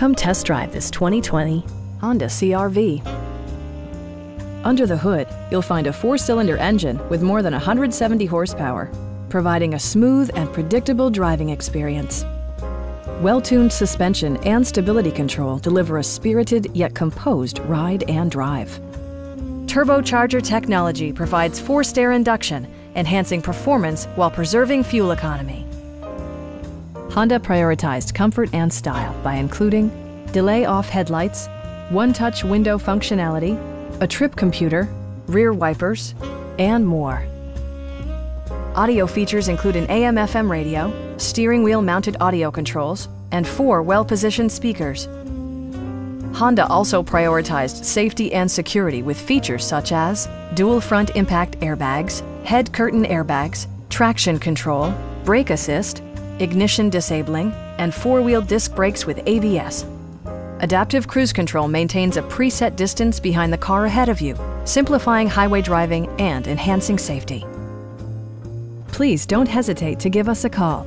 Come test drive this 2020 Honda CRV. Under the hood, you'll find a four-cylinder engine with more than 170 horsepower, providing a smooth and predictable driving experience. Well-tuned suspension and stability control deliver a spirited yet composed ride and drive. Turbocharger technology provides forced air induction, enhancing performance while preserving fuel economy. Honda prioritized comfort and style by including delay off headlights, one-touch window functionality, a trip computer, rear wipers, and more. Audio features include an AM-FM radio, steering wheel mounted audio controls, and four well-positioned speakers. Honda also prioritized safety and security with features such as dual front impact airbags, head curtain airbags, traction control, brake assist, ignition disabling, and four-wheel disc brakes with ABS. Adaptive Cruise Control maintains a preset distance behind the car ahead of you, simplifying highway driving and enhancing safety. Please don't hesitate to give us a call